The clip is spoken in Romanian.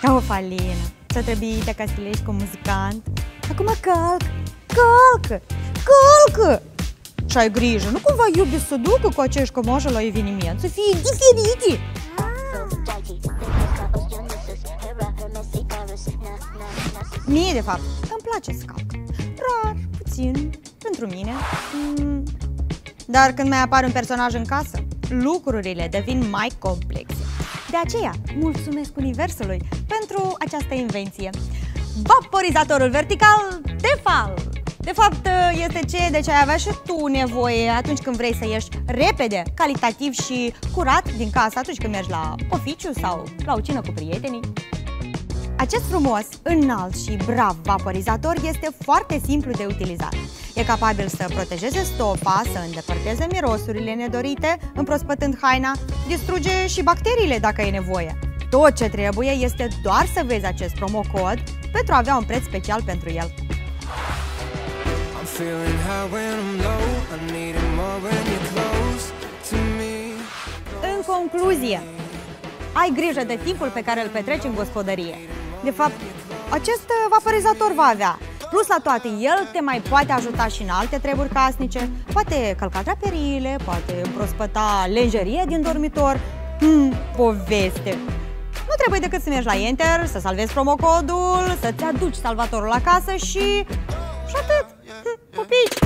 Ca o falină. Să trebuie te castilești cu muzicant. Acum calc, calc, calc! Și ai grijă, nu cumva iubi să ducă cu acești comoșă la eveniment, să fie diferite. Mie, de fapt, îmi place să calc. Rar, puțin, pentru mine. Mm. Dar când mai apare un personaj în casă, lucrurile devin mai complexe. De aceea, mulțumesc Universului pentru această invenție. Vaporizatorul vertical Tefal! De fapt, este ce de ce ai avea și tu nevoie atunci când vrei să ieși repede, calitativ și curat din casă atunci când mergi la oficiu sau la o cină cu prietenii. Acest frumos, înalt și brav vaporizator este foarte simplu de utilizat. E capabil să protejeze stopa, să îndepărteze mirosurile nedorite, împrospătând haina, distruge și bacteriile dacă e nevoie. Tot ce trebuie este doar să vezi acest promocod pentru a avea un preț special pentru el. În concluzie, ai grijă de timpul pe care îl petreci în gospodărie. De fapt, acest vaporizator va avea Plus la toate, el te mai poate ajuta și în alte treburi casnice, poate călca draperiile, poate împrospăta lenjerie din dormitor. Hmm, poveste! Nu trebuie decât să mergi la Enter, să salvezi promocodul, să-ți aduci salvatorul acasă și... și atât! Hm, pupici!